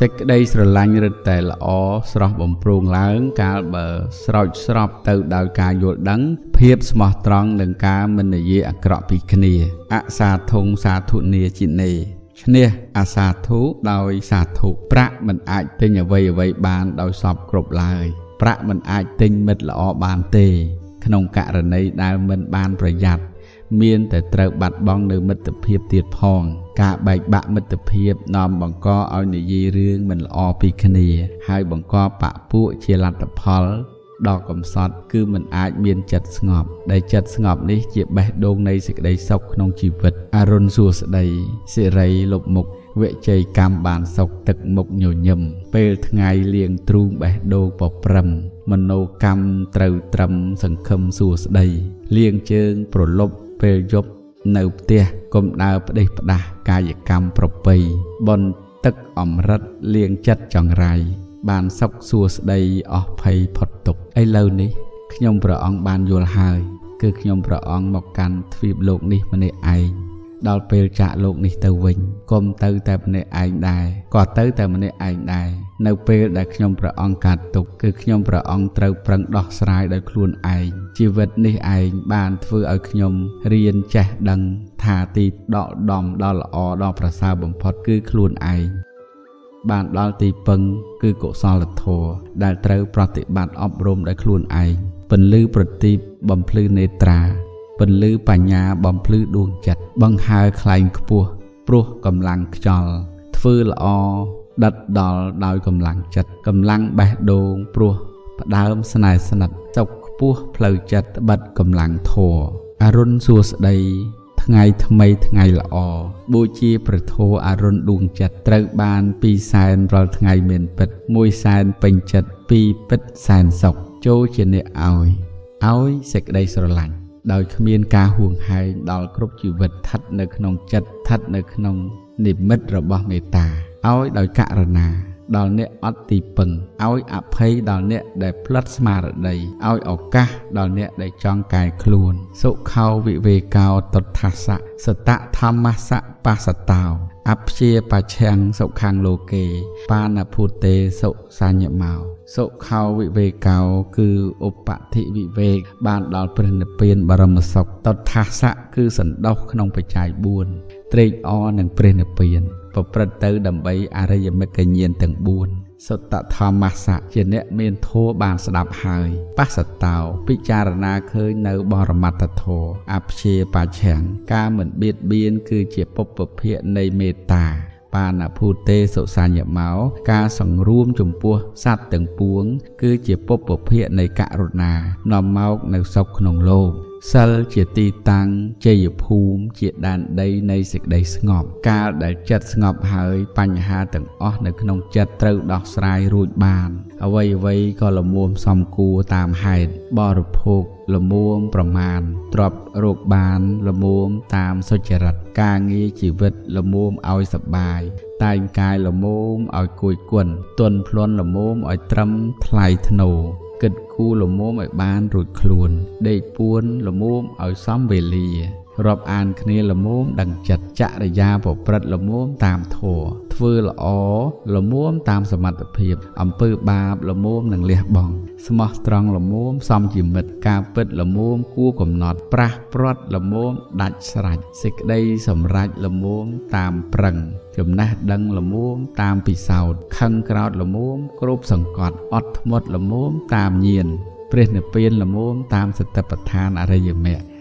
សេចក្តីស្រឡាញ់រឹតតែល្អស្រស់បំព្រងឡើង កាលបើស្រោចស្រពទៅដោយការយល់ដឹង ភាពស្មោះត្រង់និងការមិននិយាយអាក្រក់ពីគ្នាអសាធុងសាធុនីជីនេឈ្នះអាសាធុដោយសាធុប្រាក់មិនអាចទិញអ្វីអ្វីបានដោយសពគ្រប់ឡើយប្រាក់មិនអាចទិញមិត្តល្អបានទេ ក្នុងករណីដែលមិនបានប្រយ័ត្ន មានតែត្រូវបាត់បង់នៅមិត្តភាពទៀតផង ការបែកបាក់មិត្តភាពនាំបង្កឲ្យនិយាយរឿងមិនល្អពីគ្នា ហើយបង្កបាក់ពួកជាលទ្ធផលដ៏កំសត់គឺមិនអាចមានចិត្តស្ងប់ ដែលចិត្តស្ងប់នេះជាបេះដូងនៃសេចក្តីសុខក្នុងជីវិតអរុនសួស្តីសិរីលុបមុខវិជ័យកម្មបានសុខទឹកមុខញញឹមពេលថ្ងៃលៀងទ្រូងបេះដូងប្រព្រឹមមโนកម្មត្រូវត្រឹមសង្ឃឹមសួស្តីលៀងជើងប្រលប់ ពេលយប់នៅផ្ទះកុំដើរផ្ដេសផ្ដាស់កាយកម្មប្រពៃបនទឹកអមរិតលៀងចិត្តចង្រៃបានសុខសួស្តីអស់ភ័យផុតទុក្ខឥឡូវនេះខ្ញុំព្រះអង្គបានយល់ហើយ គឺខ្ញុំព្រះអង្គមកកាន់ទ្វីបលោកនេះម្នាក់ឯង ដល់ពេលចាក់លោកនេះទៅវិញគុំទៅតែម្នាក់ឯងដែរក៏ទៅតែម្នាក់ឯងដែរនៅពេលដែលខ្ញុំព្រះអង្គកាត់ទុកគឺខ្ញុំព្រះអង្គត្រូវប្រឹងដោះស្រាយដោយខ្លួនឯងជីវិតនេះឯងបានធ្វើឲ្យខ្ញុំរៀនចេះដឹងថាទីដកដំដ៏ល្អដ៏ប្រសើរបំផុតគឺខ្លួនឯងបានដល់ទីពឹងគឺកុសលធម៌ដែលត្រូវប្រតិបត្តិអប់រំដោយខ្លួនឯងពន្លឺប្រទីបបំភ្លឺនេត្រា ពន្លឺបញ្ញាបំភ្លឺដួងចិត្តបង្ហើរខ្លែងខ្ពស់ព្រោះកម្លាំងខ្យល់ធ្វើល្អដិតដល់ដោយកម្លាំងចិត្តកម្លាំងបេះដូងព្រោះផ្ដើមស្នេហ៍ស្និទ្ធសុខខ្ពស់ផ្លូវចិត្តបិទកម្លាំងធัวអរុនសួស្ដីថ្ងៃថ្មីថ្ងៃល្អបូជាព្រះធម៌អរុនដួងចិត្តត្រូវបាន2សែនរាល់ថ្ងៃមានពិត1សែនពេញចិត្ត2ពិតសែនសុខចូលជាអ្នកឲ្យឲ្យសេចក្តីស្រឡាញ់ ដោយគ្មានការហួងហែងដល់គ្រប់ជីវិតស្ថិតនៅក្នុងចិត្តស្ថិតនៅក្នុងនិមិត្តរបស់មេត្តាឲ្យដោយករណាដល់អ្នកអត់ទីពឹងឲ្យអភ័យដល់អ្នកដែលផ្លិតស្មារតីឲ្យឱកាសដល់អ្នកដែលចង់កែខ្លួន សុខោវិវេកោតថាសៈសតធម្មសៈបសតោ អព្យាបច្ឆាំងសុខੰលោកេបានភូតេសុសញ្ញមោសុខោវិវេកោ គឺឧបតិវិវេកបានដល់ព្រះនិព្វានបរមសុខតថាសៈគឺសន្តោសក្នុងបច្ច័យ4ត្រេកអរនឹងព្រះនិព្វាន ប្រព្រឹត្តទៅដើម្បីអរិយមគ្គញ្ញាណទាំង4 សុតធម្មសៈជាអ្នកមានធម៌បានស្ដាប់ហើយបសតោពិចារណាឃើញនៅបរមត្តធម៌អព្យាបច្ឆាំងការមិនបៀតបៀនគឺជាពុព្វភាកនៃមេត្តាបានភូទេសុសញ្ញមកការសង្រួមចំពោះសត្វទាំងពួង គឺជាពុព្វភាកនៃករុណានាំមកនៅសុខក្នុងលោក សិលជាទីតាំងជ័យភូមិជាដែនដីនៃសេចក្តីស្ងប់ កាលដែលចិត្តស្ងប់ហើយបញ្ហាទាំងអស់នៅក្នុងចិត្តត្រូវដោះស្រាយរួចបាន អ្វីអ្វីក៏លមួមសំគួរតាមហេតុបរិភោគលមួមប្រមាណទ្របរោគបានលមួមតាមសុចរិតការងារជីវិតលមួមឲ្យសបាយតែងកាយលមួមឲ្យគួយគុណទន់ភ្លន់លមួមឲ្យត្រឹមថ្លៃធ្នូ គិតគូរលមុំឲ្យបានរួចខ្លួន ដេកពួនលមុំឲ្យសមវេលា រាប់អានគ្នាលមុំដឹងចិត្តចរិយាប្រព្រឹត្តលមុំតាមធម៌ធ្វើល្អលមុំតាមសមត្ថភាពអំពើបាបលមុំនឹងលះបង់ស្មោះត្រង់លមុំសមជាមិត្តការពិតលមុំគួរកំណត់ប្រះព្រាត់លមុំដាច់ស្រេចសេចក្តីសម្រេចលមុំតាមប្រឹងចំណេះដឹងល្មមតាមពិសោធន៍ខឹងក្រោតល្មមគ្រប់សង្កត់អត់ធ្មត់ល្មមតាមញៀនព្រះនិព្វានល្មមតាមសតិប្បដ្ឋានអរិយមគ្គ